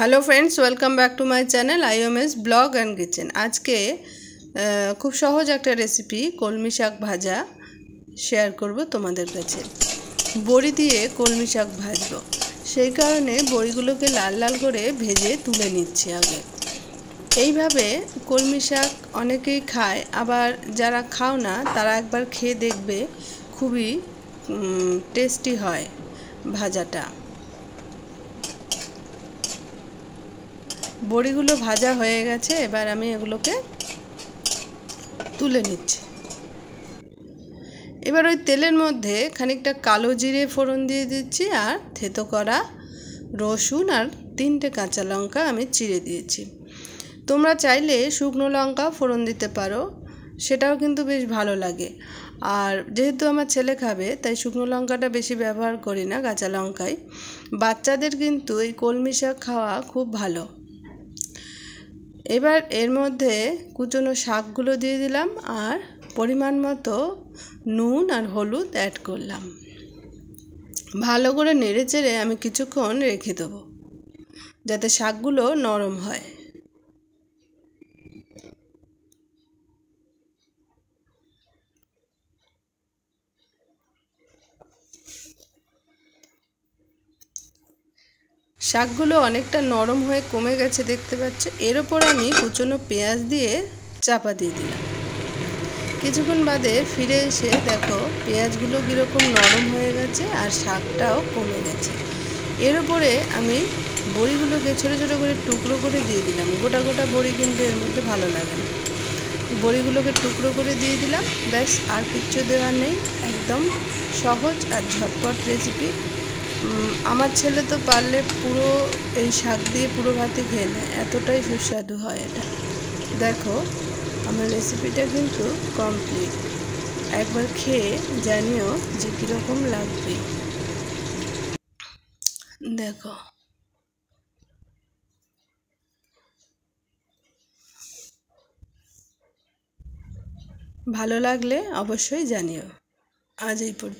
Hello friends welcome back to my channel IMS blog and kitchen আজকে খুব সহজ একটা রেসিপি কলমি শাক ভাজা শেয়ার করব তোমাদের কাছে। বড়ি দিয়ে কলমি শাক ভাজবো। সেই কারণে বড়িগুলোকে লাল লাল করে ভেজে তুলে নিচ্ছি আগে। এইভাবে কলমি শাক অনেকেই খায়, আবার যারা খাও না, তারা একবার খেয়ে দেখবে, খুবই টেস্টি হয় ভাজাটা। বড়িগুলো ভাজা হয়ে গেছে, এবার আমি এগুলোকে তুলে নিচ্ছি। এবার ওই তেলের মধ্যে খানিকটা কালো জিরে ফোড়ন দিয়ে দিচ্ছি আর থেতো করা রসুন আর তিনটে কাঁচা লঙ্কা আমি চিড়ে দিয়েছি। তোমরা চাইলে শুকনো লঙ্কা ফোড়ন দিতে পারো, সেটাও কিন্তু বেশ ভালো লাগে। আর যেহেতু আমার ছেলে খাবে, তাই শুকনো লঙ্কাটা বেশি ব্যবহার করি না, কাঁচা লঙ্কায় বাচ্চাদের কিন্তু এই কলমি শাক খাওয়া খুব ভালো। এবার এর মধ্যে কুচনো শাকগুলো দিয়ে দিলাম আর পরিমাণ মতো নুন আর হলুদ অ্যাড করলাম। ভালো করে নেড়ে চেড়ে আমি কিছুক্ষণ রেখে দেবো, যাতে শাকগুলো নরম হয়। শাকগুলো অনেকটা নরম হয়ে কমে গেছে দেখতে পাচ্ছ। এর ওপর আমি কুচনো পেঁয়াজ দিয়ে চাপা দিয়ে দিলাম। কিছুক্ষণ বাদে ফিরে এসে দেখো পেঁয়াজগুলো কীরকম নরম হয়ে গেছে আর শাকটাও কমে গেছে। এর ওপরে আমি বড়িগুলোকে ছোটো ছোটো করে টুকরো করে দিয়ে দিলাম। গোটা গোটা বড়ি কিন্তু এর মধ্যে ভালো লাগে না। বড়িগুলোকে টুকরো করে দিয়ে দিলাম। ব্যাস, আর কিচ্ছু দেওয়ার নেই। একদম সহজ আর ঝটপট রেসিপি আমার ছেলে তো পারলে পুরো এই শাক দিয়ে পুরো ভাতে খেয়ে নেয়। এতটাই সুস্বাদু হয় এটা। দেখো, আমার রেসিপিটা কিন্তু কমপ্লিট একবার খেয়ে জানিও যে কীরকম লাগবে। দেখো। ভালো লাগলে অবশ্যই জানিও। আজ এই পর্যন্ত।